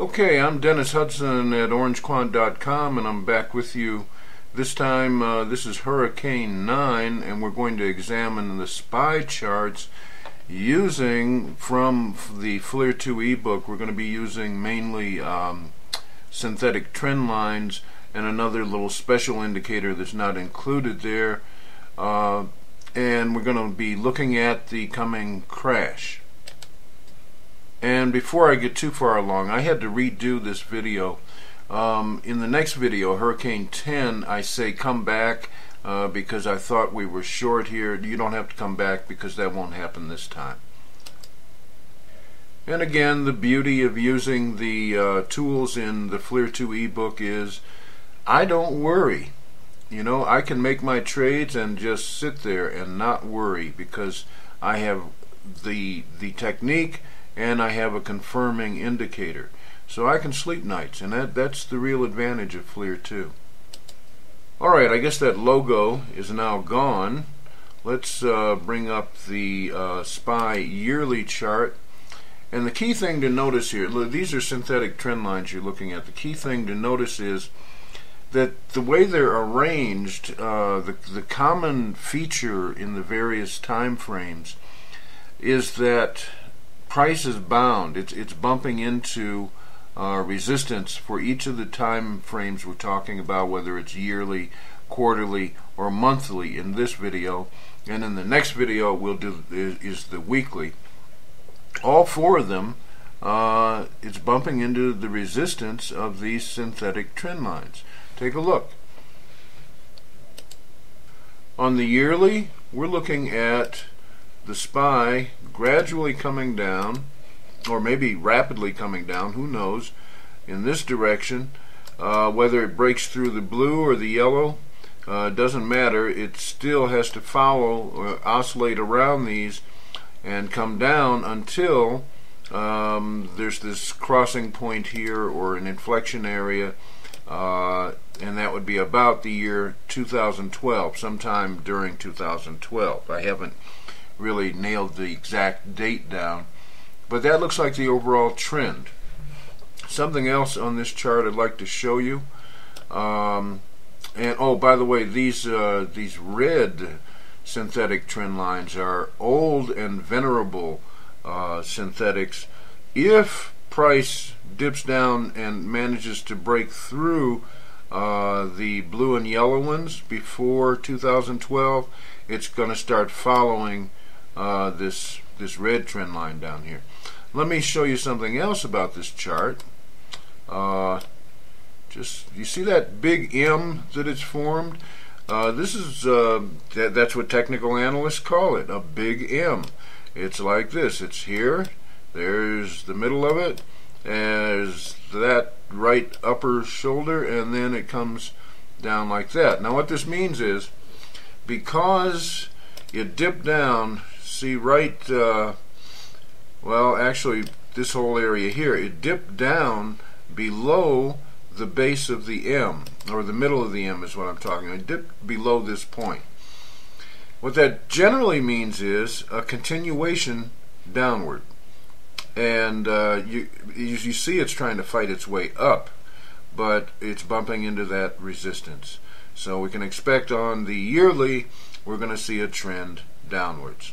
Okay, I'm Dennis Hudson at OrangeQuant.com and I'm back with you. This time, uh, this is Hurricane 9 and we're going to examine the SPY charts using, from the FLIR 2 ebook, we're going to be using mainly um, synthetic trend lines and another little special indicator that's not included there. Uh, and we're going to be looking at the coming crash. And before I get too far along, I had to redo this video. Um, in the next video, Hurricane 10, I say come back uh, because I thought we were short here. You don't have to come back because that won't happen this time. And again, the beauty of using the uh, tools in the FLIR 2 ebook is I don't worry. You know, I can make my trades and just sit there and not worry because I have the the technique and I have a confirming indicator. So I can sleep nights, and that, that's the real advantage of FLIR 2. Alright, I guess that logo is now gone. Let's uh, bring up the uh, SPY yearly chart. And the key thing to notice here, these are synthetic trend lines you're looking at. The key thing to notice is that the way they're arranged, uh, the, the common feature in the various time frames is that price is bound. It's, it's bumping into uh, resistance for each of the time frames we're talking about, whether it's yearly, quarterly, or monthly in this video. And in the next video we'll do is, is the weekly. All four of them, uh, it's bumping into the resistance of these synthetic trend lines. Take a look. On the yearly, we're looking at the SPY gradually coming down, or maybe rapidly coming down, who knows, in this direction. Uh, whether it breaks through the blue or the yellow, uh, doesn't matter. It still has to follow or oscillate around these and come down until um, there's this crossing point here or an inflection area uh, and that would be about the year 2012, sometime during 2012. I haven't really nailed the exact date down, but that looks like the overall trend. Something else on this chart I'd like to show you. Um, and oh, by the way, these uh, these red synthetic trend lines are old and venerable uh, synthetics. If price dips down and manages to break through uh, the blue and yellow ones before 2012, it's going to start following uh, this this red trend line down here. Let me show you something else about this chart. Uh, just you see that big M that it's formed? Uh, this is uh, that, that's what technical analysts call it, a big M. It's like this. It's here. There's the middle of it. There's that right upper shoulder, and then it comes down like that. Now, what this means is because it dipped down, see right, uh, well, actually, this whole area here, it dipped down below the base of the M, or the middle of the M is what I'm talking about. It dipped below this point. What that generally means is a continuation downward and uh, you, you see it's trying to fight its way up, but it's bumping into that resistance. So we can expect on the yearly, we're going to see a trend downwards.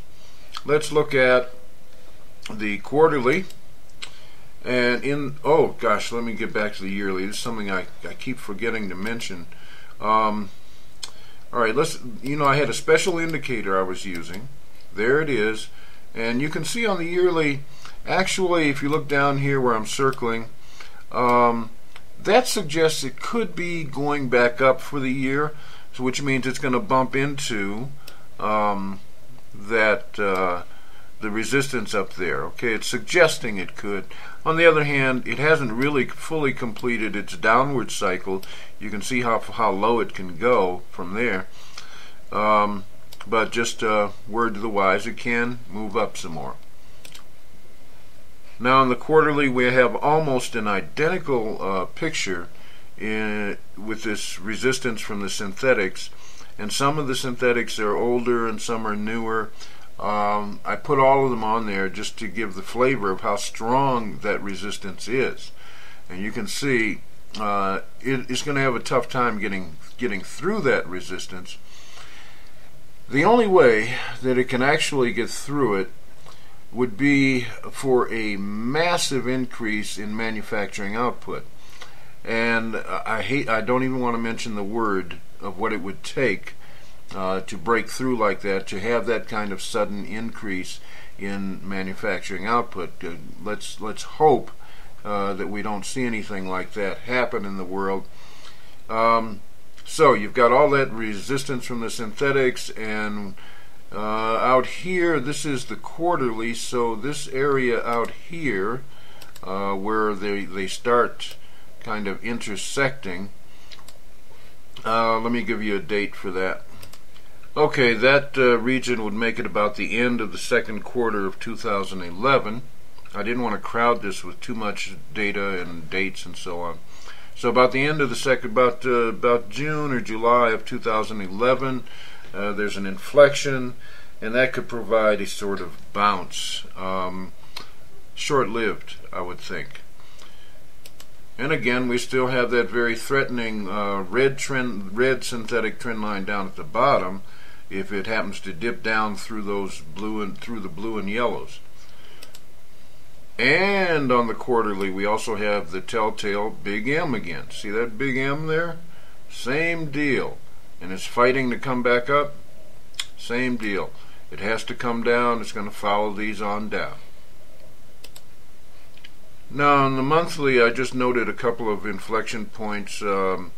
Let's look at the quarterly. And in, oh gosh, let me get back to the yearly. This is something I, I keep forgetting to mention. Um, all right, let's, you know, I had a special indicator I was using. There it is. And you can see on the yearly, Actually, if you look down here where I'm circling, um, that suggests it could be going back up for the year, so which means it's going to bump into um, that uh, the resistance up there. Okay, it's suggesting it could. On the other hand, it hasn't really fully completed its downward cycle. You can see how how low it can go from there. Um, but just a word to the wise, it can move up some more. Now in the quarterly we have almost an identical uh, picture in, with this resistance from the synthetics and some of the synthetics are older and some are newer. Um, I put all of them on there just to give the flavor of how strong that resistance is. and you can see uh, it, it's going to have a tough time getting getting through that resistance. The only way that it can actually get through it would be for a massive increase in manufacturing output. And I hate I don't even want to mention the word of what it would take uh, to break through like that, to have that kind of sudden increase in manufacturing output. Uh, let's let's hope uh, that we don't see anything like that happen in the world. Um, so you've got all that resistance from the synthetics and uh, out here this is the quarterly so this area out here uh, where they, they start kind of intersecting uh, let me give you a date for that okay that uh, region would make it about the end of the second quarter of 2011 I didn't want to crowd this with too much data and dates and so on so about the end of the second, about uh, about June or July of 2011, uh, there's an inflection, and that could provide a sort of bounce. Um, short-lived, I would think. And again, we still have that very threatening uh, red trend, red synthetic trend line down at the bottom. If it happens to dip down through those blue and through the blue and yellows. And on the quarterly, we also have the telltale Big M again. See that Big M there? Same deal. And it's fighting to come back up. Same deal. It has to come down. It's going to follow these on down. Now, on the monthly, I just noted a couple of inflection points. Um,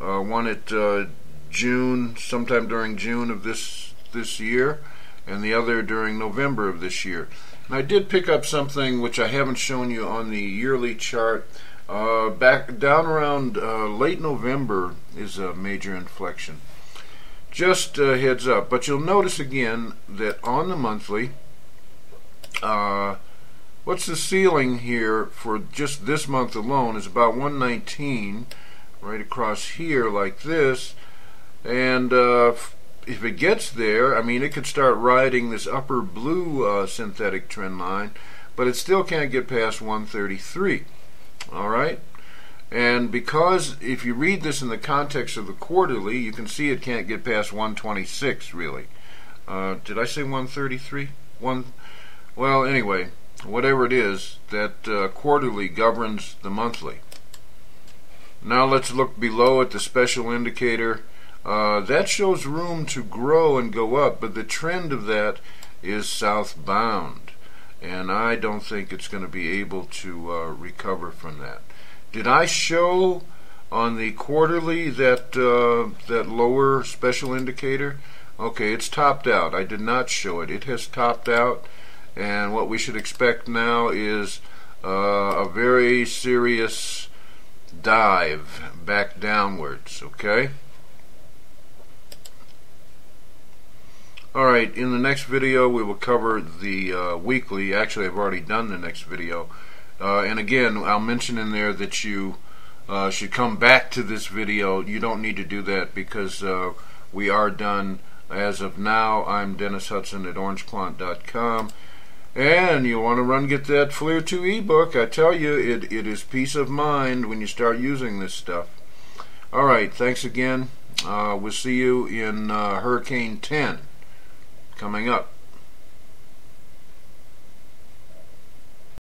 uh, one at uh, June, sometime during June of this this year, and the other during November of this year. And I did pick up something which I haven't shown you on the yearly chart. Uh, back down around uh, late November is a major inflection. Just uh, heads up, but you'll notice again that on the monthly, uh, what's the ceiling here for just this month alone is about 119, right across here like this, and uh, if it gets there, I mean, it could start riding this upper blue uh, synthetic trend line, but it still can't get past 133. All right? And because if you read this in the context of the quarterly, you can see it can't get past 126, really. Uh, did I say 133? One. Well, anyway, whatever it is, that uh, quarterly governs the monthly. Now let's look below at the special indicator uh, that shows room to grow and go up, but the trend of that is southbound. And I don't think it's going to be able to uh, recover from that. Did I show on the quarterly that uh, that lower special indicator? Okay, it's topped out. I did not show it. It has topped out, and what we should expect now is uh, a very serious dive back downwards. Okay. Alright, in the next video we will cover the uh, weekly. Actually, I've already done the next video. Uh, and again, I'll mention in there that you uh, should come back to this video. You don't need to do that because uh, we are done as of now. I'm Dennis Hudson at OrangeQuant.com. And you want to run get that FLIR 2 ebook. I tell you, it, it is peace of mind when you start using this stuff. Alright, thanks again. Uh, we'll see you in uh, Hurricane 10 coming up.